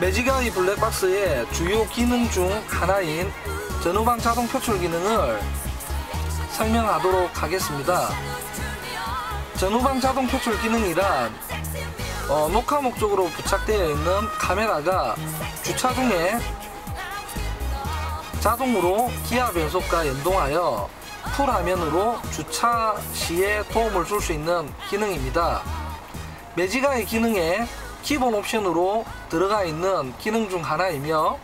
매지가이 블랙박스의 주요 기능 중 하나인 전후방 자동 표출 기능을 설명하도록 하겠습니다. 전후방 자동 표출 기능이란 어, 녹화 목적으로 부착되어 있는 카메라가 주차 중에 자동으로 기아 변속과 연동하여 풀 화면으로 주차 시에 도움을 줄 수 있는 기능입니다. 매지가의 기능에 기본 옵션으로 들어가 있는 기능 중 하나이며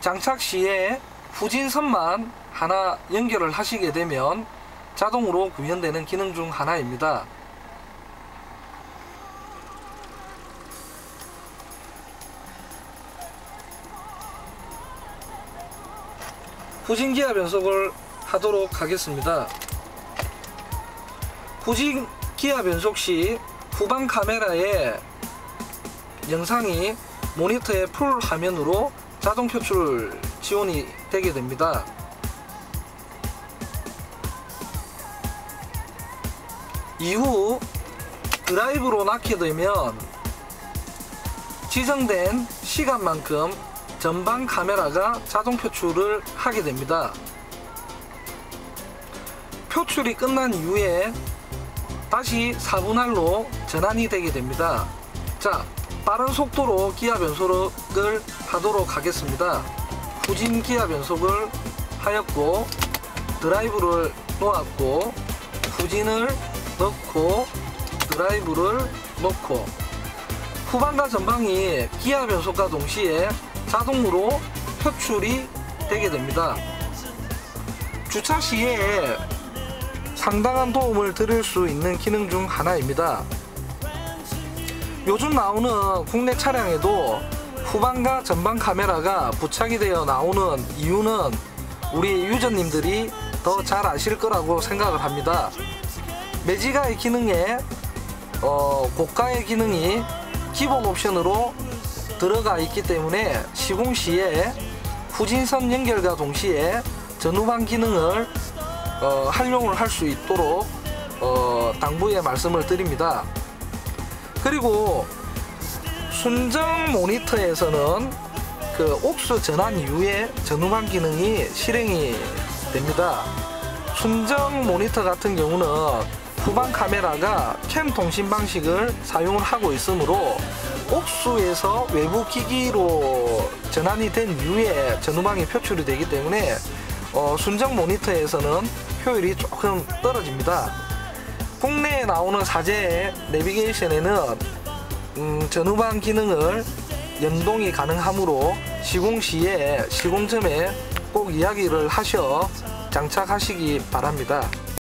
장착 시에 후진선만 하나 연결을 하시게 되면 자동으로 구현되는 기능 중 하나입니다. 후진 기아 변속을 하도록 하겠습니다. 후진 기아 변속 시 후방 카메라에 영상이 모니터의 풀 화면으로 자동 표출 지원이 되게 됩니다. 이후 드라이브로 낳게 되면 지정된 시간만큼 전방 카메라가 자동 표출을 하게 됩니다. 표출이 끝난 이후에 다시 4분할로 전환이 되게 됩니다. 자, 빠른 속도로 기아 변속을 하도록 하겠습니다. 후진 기아 변속을 하였고 드라이브를 놓았고 후진을 넣고 드라이브를 넣고 후방과 전방이 기아 변속과 동시에 자동으로 표출이 되게 됩니다. 주차 시에 상당한 도움을 드릴 수 있는 기능 중 하나입니다. 요즘 나오는 국내 차량에도 후방과 전방 카메라가 부착이 되어 나오는 이유는 우리 유저님들이 더 잘 아실 거라고 생각을 합니다. 매지가의 기능에 어, 고가의 기능이 기본 옵션으로 들어가 있기 때문에 시공 시에 후진선 연결과 동시에 전후방 기능을 어, 활용을 할 수 있도록 어, 당부의 말씀을 드립니다. 그리고 순정 모니터에서는 그 옥수 전환 이후에 전후방 기능이 실행이 됩니다. 순정 모니터 같은 경우는 후방 카메라가 캠 통신 방식을 사용을 하고 있으므로 옥수에서 외부 기기로 전환이 된 이후에 전후방이 표출이 되기 때문에 어, 순정 모니터에서는 효율이 조금 떨어집니다. 국내에 나오는 사제 내비게이션에는 음, 전후방 기능을 연동이 가능하므로 시공 시에 시공점에 꼭 이야기를 하셔 장착하시기 바랍니다.